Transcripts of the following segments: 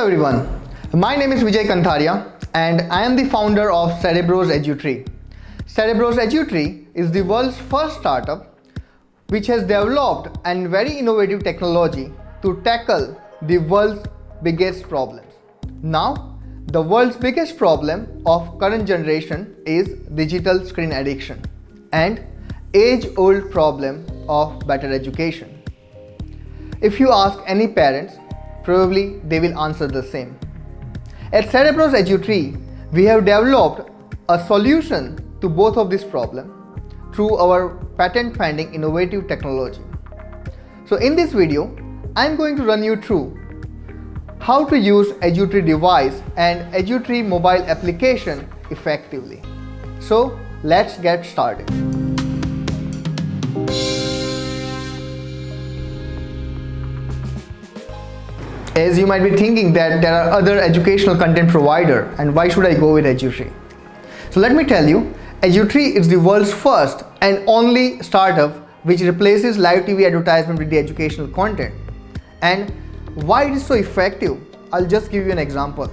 Hello everyone, my name is Vijay Kantharia and I am the founder of Cerebroz EduTree. Cerebroz EduTree is the world's first startup which has developed a very innovative technology to tackle the world's biggest problems. Now, the world's biggest problem of current generation is digital screen addiction and age-old problem of better education. If you ask any parents, probably they will answer the same. At Cerebroz EduTree, we have developed a solution to both of these problems through our patent pending innovative technology. So in this video, I'm going to run you through how to use EduTree device and EduTree mobile application effectively. So let's get started. As you might be thinking that there are other educational content provider and why should I go with EduTree? So let me tell you, EduTree is the world's first and only startup which replaces live TV advertisement with the educational content. And why it is so effective, I'll just give you an example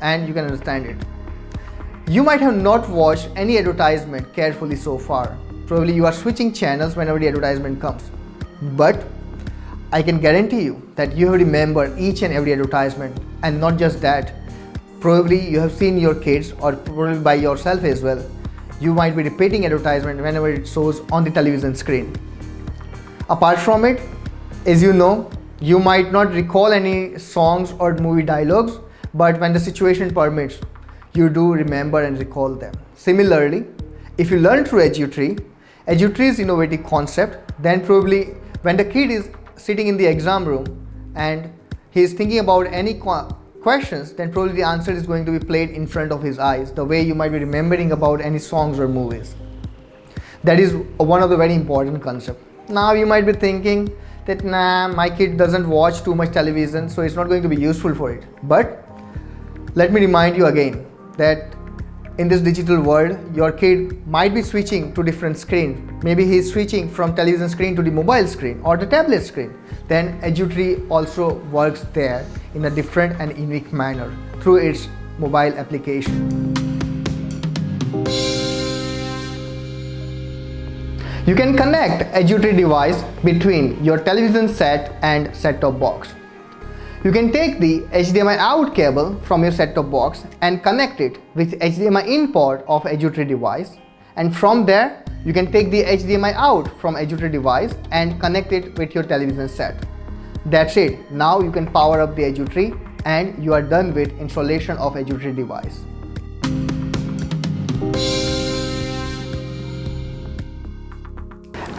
and you can understand it. You might have not watched any advertisement carefully so far. Probably you are switching channels whenever the advertisement comes. But I can guarantee you that you have remembered each and every advertisement and not just that. Probably you have seen your kids or probably by yourself as well. You might be repeating advertisement whenever it shows on the television screen. Apart from it, as you know, you might not recall any songs or movie dialogues, but when the situation permits, you do remember and recall them. Similarly, if you learn through EduTree, EduTree's innovative concept, then probably when the kid is sitting in the exam room and he is thinking about any questions, then probably the answer is going to be played in front of his eyes, the way you might be remembering about any songs or movies. That is one of the very important concepts. Now you might be thinking, that nah my kid doesn't watch too much television so it's not going to be useful for it but let me remind you again that in this digital world your kid might be switching to different screen maybe he's switching from television screen to the mobile screen or the tablet screen then EduTree also works there in a different and unique manner through its mobile application. You can connect EduTree device between your television set and set-top box. You can take the HDMI out cable from your set-top box and connect it with HDMI in port of EduTree device and from there you can take the HDMI out from EduTree device and connect it with your television set. That's it. Now you can power up the EduTree and you are done with installation of EduTree device.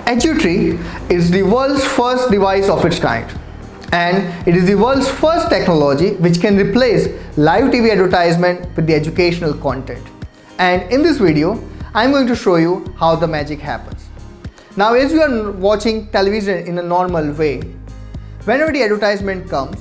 EduTree is the world's first device of its kind and it is the world's first technology which can replace live TV advertisement with the educational content. And in this video, I'm going to show you how the magic happens. Now as you are watching television in a normal way, whenever the advertisement comes,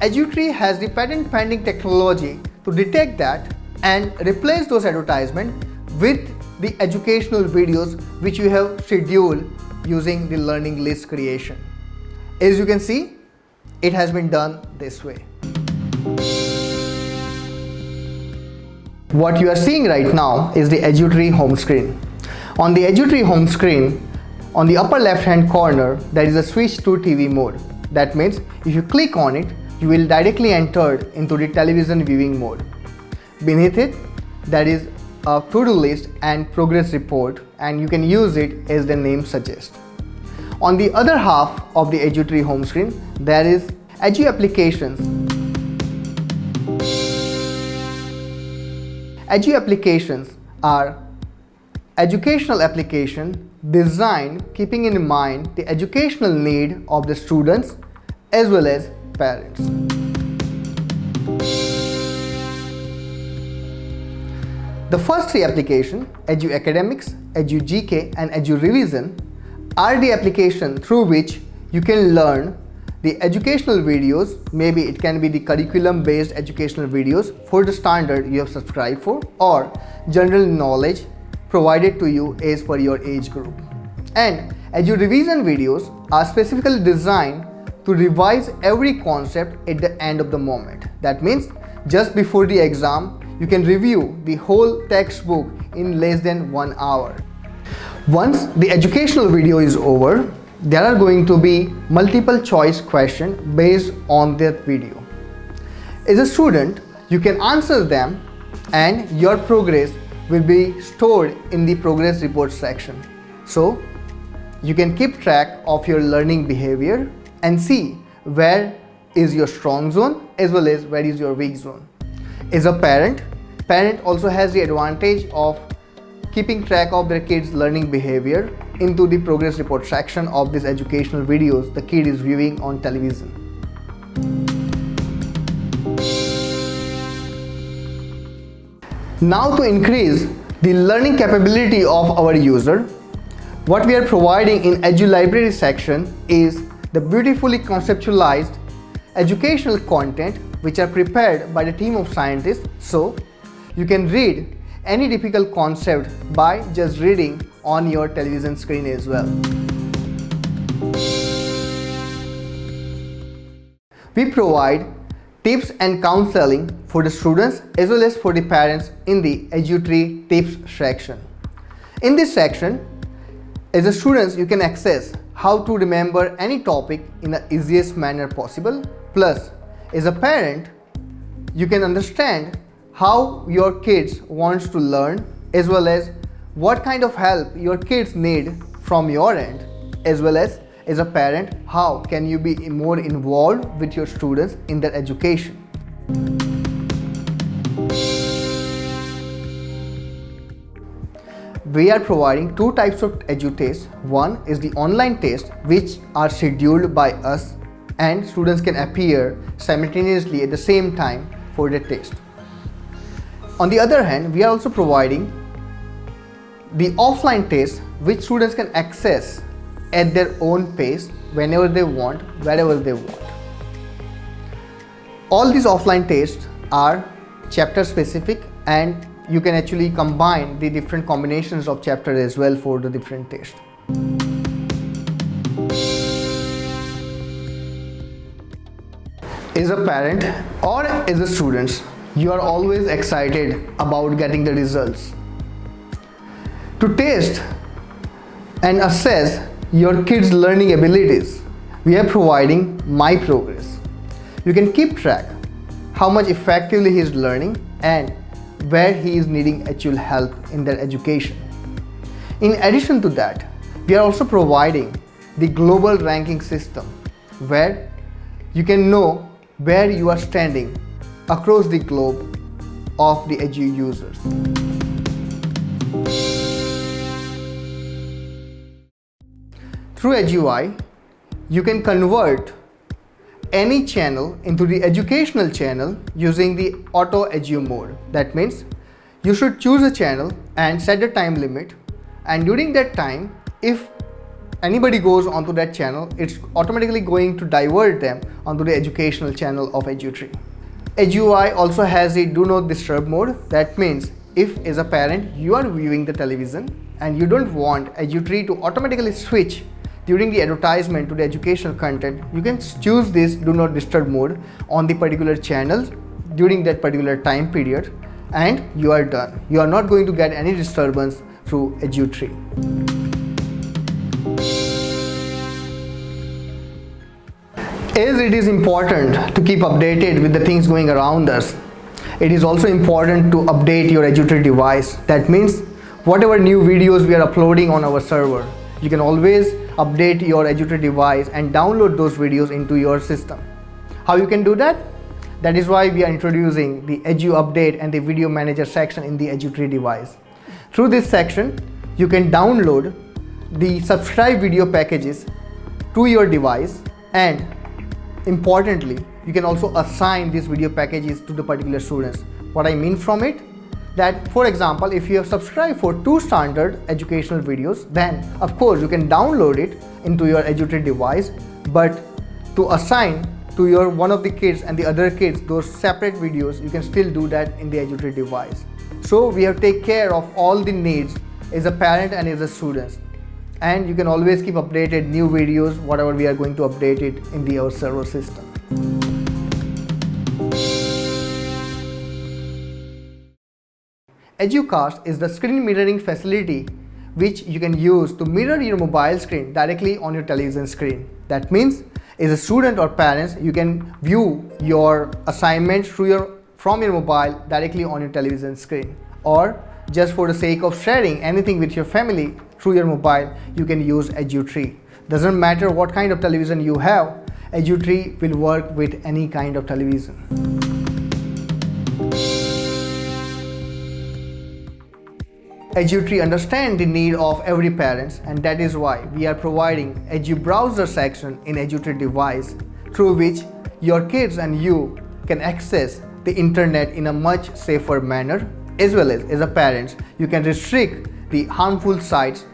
EduTree has the patent pending technology to detect that and replace those advertisements with the educational videos which you have scheduled using the learning list creation. As you can see, it has been done this way. What you are seeing right now is the EduTree home screen. On the EduTree home screen, on the upper left hand corner, there is a switch to TV mode. That means if you click on it, you will directly enter into the television viewing mode. Beneath it, there is a to-do list and progress report and you can use it as the name suggests. On the other half of the EduTree home screen, there is Edu Applications. Edu Applications are educational application designed keeping in mind the educational need of the students as well as parents. The first three applications, Edu Academics, Edu GK and Edu Revision are the application through which you can learn the educational videos, maybe it can be the curriculum based educational videos for the standard you have subscribed for or general knowledge provided to you as per your age group. And as Edu Revision videos are specifically designed to revise every concept at the end of the moment. That means just before the exam, you can review the whole textbook in less than one hour. Once the educational video is over, there are going to be multiple choice questions based on that video. As a student, you can answer them and your progress will be stored in the progress report section. So you can keep track of your learning behavior and see where is your strong zone as well as where is your weak zone. As a parent, parent also has the advantage of keeping track of their kids learning behavior into the progress report section of these educational videos the kid is viewing on television. Now to increase the learning capability of our user, what we are providing in Edu Library section is the beautifully conceptualized educational content which are prepared by the team of scientists so you can read any difficult concept by just reading on your television screen as well. We provide tips and counseling for the students as well as for the parents in the EduTree tips section. In this section, as a students you can access how to remember any topic in the easiest manner possible plus as a parent you can understand how your kids wants to learn as well as what kind of help your kids need from your end as well as as a parent, how can you be more involved with your students in their education? We are providing two types of edu tests. One is the online test which are scheduled by us and students can appear simultaneously at the same time for the test. On the other hand, we are also providing the offline test which students can access at their own pace whenever they want, wherever they want. All these offline tests are chapter specific and you can actually combine the different combinations of chapters as well for the different tests. As a parent or as a student, you are always excited about getting the results. To test and assess your kids learning abilities we are providing my progress you can keep track how much effectively he is learning and where he is needing actual help in their education in addition to that we are also providing the global ranking system where you can know where you are standing across the globe of the edu users. Through EduEye, you can convert any channel into the educational channel using the auto edu mode. That means you should choose a channel and set the time limit and during that time if anybody goes onto that channel it's automatically going to divert them onto the educational channel of EduTree. EduEye also has a do not disturb mode that means if as a parent you are viewing the television and you don't want EduTree to automatically switch during the advertisement to the educational content, you can choose this do not disturb mode on the particular channel during that particular time period and you are done. You are not going to get any disturbance through EduTree. As it is important to keep updated with the things going around us, it is also important to update your EduTree device. That means whatever new videos we are uploading on our server, you can always update your EduTree device and download those videos into your system. How you can do that? That is why we are introducing the Edu Update and the Video Manager section in the EduTree device. Through this section, you can download the subscribe video packages to your device and importantly, you can also assign these video packages to the particular students. What I mean from it, that for example if you have subscribed for two standard educational videos then of course you can download it into your EduTree device but to assign to your one of the kids and the other kids those separate videos you can still do that in the EduTree device so we have take care of all the needs as a parent and as a student and you can always keep updated new videos whatever we are going to update it in the our server system Educast is the screen mirroring facility which you can use to mirror your mobile screen directly on your television screen. That means as a student or parents, you can view your assignments through your, from your mobile directly on your television screen. Or just for the sake of sharing anything with your family through your mobile, you can use EduTree. Doesn't matter what kind of television you have, EduTree will work with any kind of television. EduTree understands the need of every parent and that is why we are providing Edu browser section in EduTree device through which your kids and you can access the internet in a much safer manner as well as as a parent you can restrict the harmful sites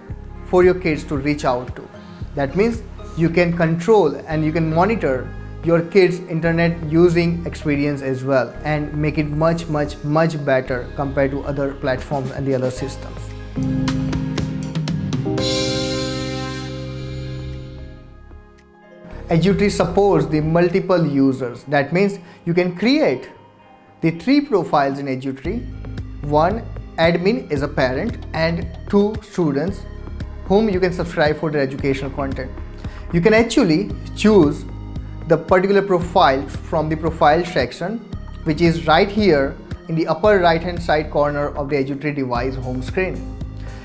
for your kids to reach out to. That means you can control and you can monitor your kids internet using experience as well and make it much much much better compared to other platforms and the other systems EduTree supports the multiple users. That means you can create the three profiles in EduTree. One admin is a parent and two students whom you can subscribe for their educational content. You can actually choose the particular profile from the profile section which is right here in the upper right hand side corner of the EduTree device home screen.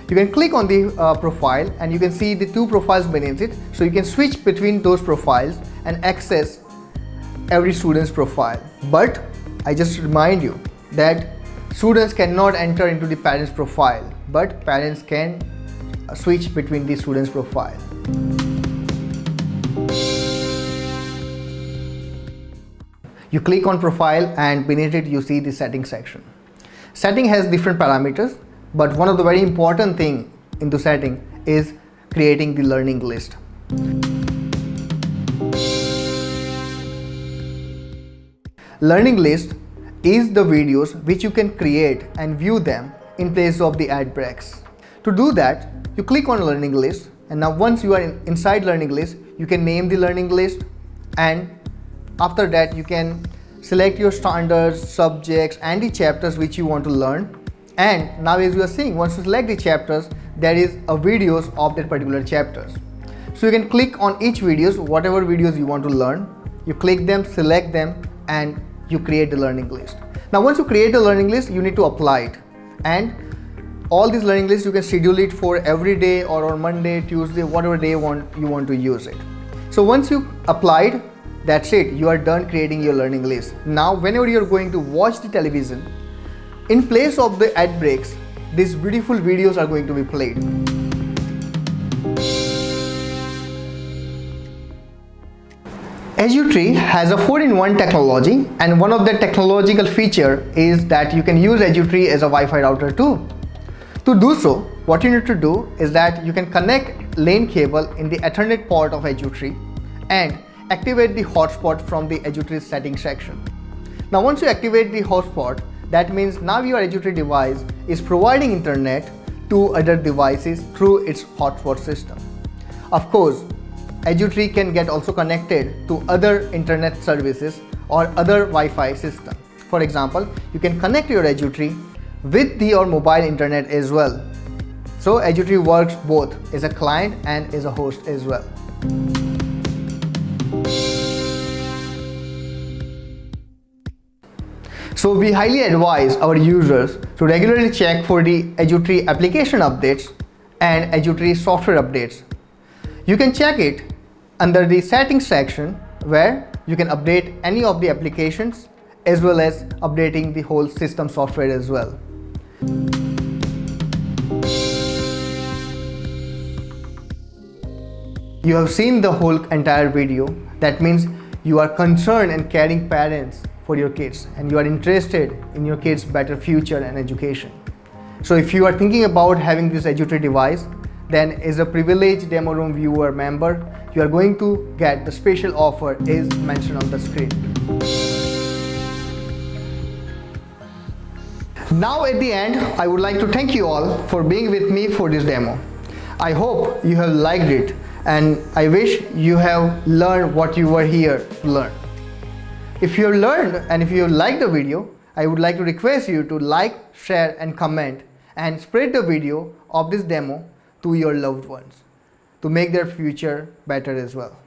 You can click on the uh, profile and you can see the two profiles beneath it. So you can switch between those profiles and access every student's profile. But I just remind you that students cannot enter into the parent's profile, but parents can switch between the student's profile. You click on profile and beneath it you see the setting section. Setting has different parameters but one of the very important thing in the setting is creating the learning list. Learning list is the videos which you can create and view them in place of the ad breaks. To do that, you click on learning list and now once you are in, inside learning list, you can name the learning list and after that you can select your standards subjects and the chapters which you want to learn. And now as you are seeing once you select the chapters there is a videos of that particular chapters. So you can click on each videos whatever videos you want to learn. You click them select them and you create the learning list. Now once you create the learning list you need to apply it. And all these learning lists you can schedule it for every day or on monday tuesday whatever day you want you want to use it so once you applied that's it, you are done creating your learning list. Now, whenever you're going to watch the television, in place of the ad breaks, these beautiful videos are going to be played. EduTree has a 4-in-1 technology and one of the technological feature is that you can use EduTree as a Wi-Fi router too. To do so, what you need to do is that you can connect LAN cable in the Ethernet port of EduTree and activate the hotspot from the EduTree settings section. Now once you activate the hotspot, that means now your EduTree device is providing internet to other devices through its hotspot system. Of course, EduTree can get also connected to other internet services or other Wi-Fi system. For example, you can connect your EduTree with the or mobile internet as well. So EduTree works both as a client and as a host as well. So we highly advise our users to regularly check for the EduTree application updates and EduTree software updates. You can check it under the settings section where you can update any of the applications as well as updating the whole system software as well. You have seen the whole entire video. That means you are concerned and caring parents for your kids and you are interested in your kids better future and education. So if you are thinking about having this EduTree device, then as a privileged demo room viewer member, you are going to get the special offer is mentioned on the screen. Now at the end, I would like to thank you all for being with me for this demo. I hope you have liked it and I wish you have learned what you were here to learn. If you have learned and if you liked the video, I would like to request you to like, share and comment and spread the video of this demo to your loved ones to make their future better as well.